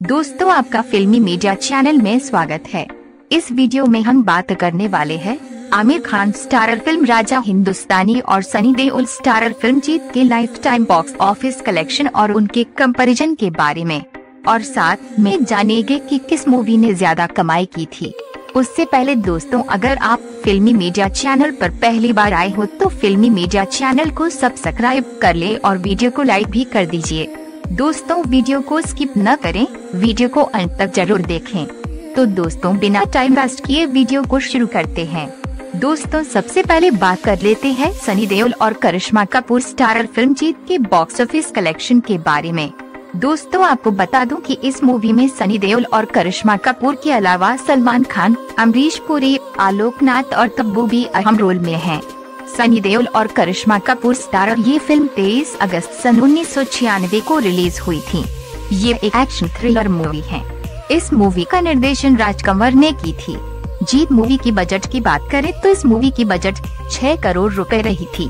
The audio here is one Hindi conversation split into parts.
दोस्तों, आपका फिल्मी मीडिया चैनल में स्वागत है। इस वीडियो में हम बात करने वाले हैं आमिर खान, स्टारर फ़िल्म राजा हिंदुस्तानी और सनी देओल, स्टारर फ़िल्म जीत के life time box office collection और उनके कंपैरिजन के बारे में। और साथ में जानेंगे कि किस मूवी ने ज़्यादा कमाई की थी। उससे पहले दोस्तों, अगर आप फिल्मी मीडिया चैनल पर पहली बार आए हो तो फिल्मी मीडिया चैनल को सब्सक्राइब कर ले और वीडियो को लाइक भी कर दीजिए। दोस्तों, वीडियो को स्किप न करें। वीडियो को अंत तक ज़रूर देखें। तो दोस्तों, बिना टाइम वेस्ट किए वीडियो को शुरू करते हैं। दोस्तों, सबसे पहले बात कर लेते हैं सनी देओल और करिश्मा कपूर स्टारर फ़िल्म जीत के बॉक्स ऑफ़िस कलेक्शन के बारे में। दोस्तों, आपको बता दूँ कि इस मूवी में सनी देओल और करिश्मा कपूर के अलावा सलमान खान, अमरीश पुरी आलोक नाथ और तब्बू भी अहम रोल में हैं। सनी देओल और करिश्मा कपूर स्टारर ये फ़िल्म 23 अगस्त सन उन्नीस सौ छियानवे को रिलीज़ हुई थी। ये एक एक्शन थ्रिलर मूवी है। इस मूवी का निर्देशन राज कंवर ने की थी। जीत मूवी की बजट की बात करें तो इस मूवी की बजट 6 करोड़ रुपए रही थी।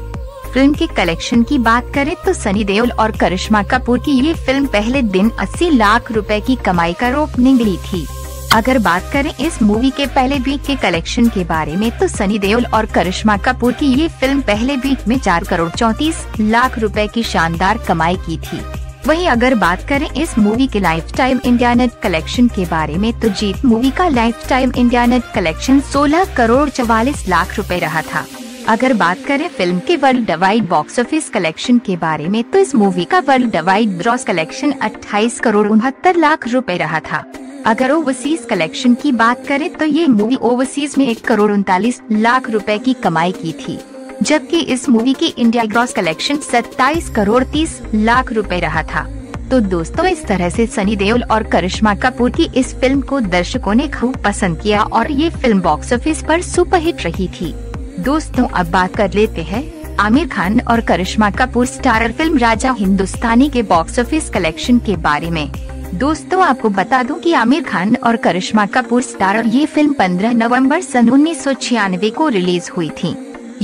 फ़िल्म के कलेक्शन की बात करें तो सनी देओल और करिश्मा कपूर की ये फ़िल्म पहले दिन 80 लाख रुपए की कमाई कर ओपनिंग ली थी। अगर बात करें इस मूवी के पहले वीक के कलेक्शन के बारे में तो सनी देओल और करिश्मा कपूर की ये फ़िल्म पहले वीक में चार करोड़ चौतीस लाख रुपए की शानदार कमाई की थी। वहीं अगर बात करें इस मूवी के life time India net collection के बारे में तो जीत मूवी का life time India net collection 16 crore चवालीस लाख रुपए रहा था। अगर बात करें फ़िल्म के world wide box office collection के बारे में तो इस मूवी का world wide gross collection 28 crore उनहत्तर लाख रुपए रहा था। अगर ओवरसीज कलेक्शन की बात करें तो ये मूवी ओवरसीज में एक करोड़ उनतालीस लाख रुपए की कमाई की थी, जबकि इस मूवी की India gross collection 27 crore 30 lakh रुपए रहा था। तो दोस्तों, इस तरह से सनी देओल और करिश्मा कपूर की इस फ़िल्म को दर्शकों ने खूब पसंद किया और ये फ़िल्म बॉक्स ऑफ़िस पर सुपरहिट रही थी। दोस्तों, अब बात कर लेते हैं आमिर खान और करिश्मा कपूर स्टारर फ़िल्म राजा हिंदुस्तानी के बॉक्स ऑफ़िस कलेक्शन के बारे में। दोस्तों, आपको बता दूँ कि आमिर खान और करिश्मा कपूर स्टारर ये फ़िल्म 15 नवंबर सन उन्नीस सौ छियानवे को रिलीज़ हुई थी।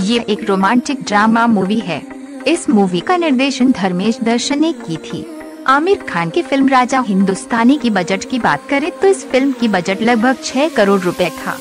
ये एक रोमांटिक ड्रामा मूवी है। इस मूवी का निर्देशन धर्मेश दर्शन ने की थी। आमिर खान की फ़िल्म राजा हिंदुस्तानी की बजट की बात करें तो इस फ़िल्म की बजट लगभग छह करोड़ रुपए था।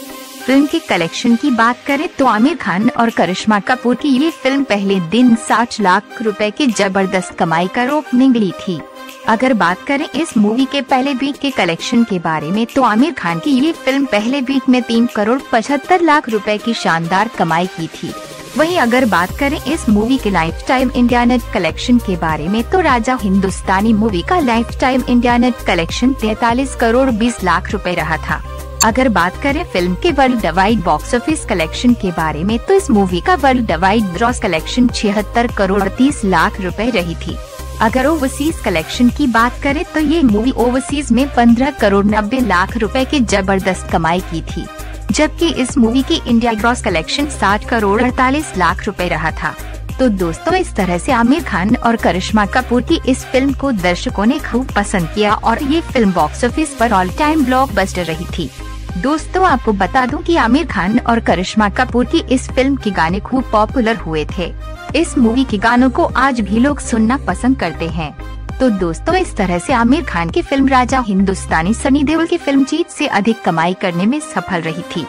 फ़िल्म के कलेक्शन की बात करें तो आमिर खान और करिश्मा कपूर की ये फ़िल्म पहले दिन साठ लाख रुपए की ज़बरदस्त कमाई कर ओपनिंग ली थी। अगर बात करें इस मूवी के पहले वीक के कलेक्शन के बारे में तो आमिर खान की ये फ़िल्म पहले वीक में तीन करोड़ पचहत्तर लाख रुपए की शानदार कमाई की थी। वहीं अगर बात करें इस मूवी के life time India net collection के बारे में तो राजा हिंदुस्तानी मूवी का life time India net collection तैतालीस करोड़ बीस लाख रुपए रहा था। अगर बात करें फ़िल्म के world wide box office collection के बारे में तो इस मूवी का वर्ल्ड वाइड ग्रॉस कलेक्शन छिहत्तर करोड़ तीस लाख रुपए रही थी। अगर ओवरसीज कलेक्शन की बात करें तो ये मूवी ओवरसीज में 15 करोड़ नब्बे लाख रुपए की ज़बरदस्त कमाई की थी, जबकि इस मूवी की इंडिया ग्रॉस कलेक्शन 60 करोड़ अड़तालीस लाख रुपए रहा था। तो दोस्तों, इस तरह से आमिर खान और करिश्मा कपूर की इस फ़िल्म को दर्शकों ने खूब पसंद किया और ये फ़िल्म बॉक्स ऑफ़िस पर ऑल टाइम ब्लॉकबस्टर रही थी। दोस्तों, आपको बता दूँ कि आमिर खान और करिश्मा कपूर की इस फ़िल्म के गाने खूब पॉपुलर हुए थे। इस मूवी के गानों को आज भी लोग सुनना पसंद करते हैं। तो दोस्तों, इस तरह से आमिर खान की फ़िल्म राजा हिंदुस्तानी सनी देओल की फ़िल्म जीत से अधिक कमाई करने में सफल रही थी।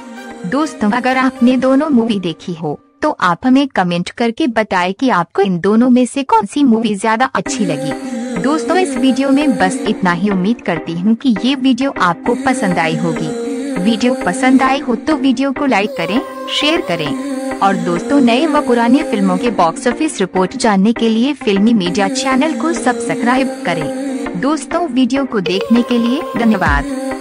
दोस्तों, अगर आपने दोनों मूवी देखी हो तो आप हमें कमेंट करके बताएँ कि आपको इन दोनों में से कौन सी मूवी ज़्यादा अच्छी लगी। दोस्तों, इस वीडियो में बस इतना ही उम्मीद करती हूँ कि ये वीडियो आपको पसंद आई होगी। वीडियो पसंद आई हो तो वीडियो को लाइक करें, शेयर करें। और दोस्तों, नए व पुराने फ़िल्मों के बॉक्स ऑफ़िस रिपोर्ट जानने के लिए फिल्मी मीडिया चैनल को सब्सक्राइब करें। दोस्तों, वीडियो को देखने के लिए धन्यवाद।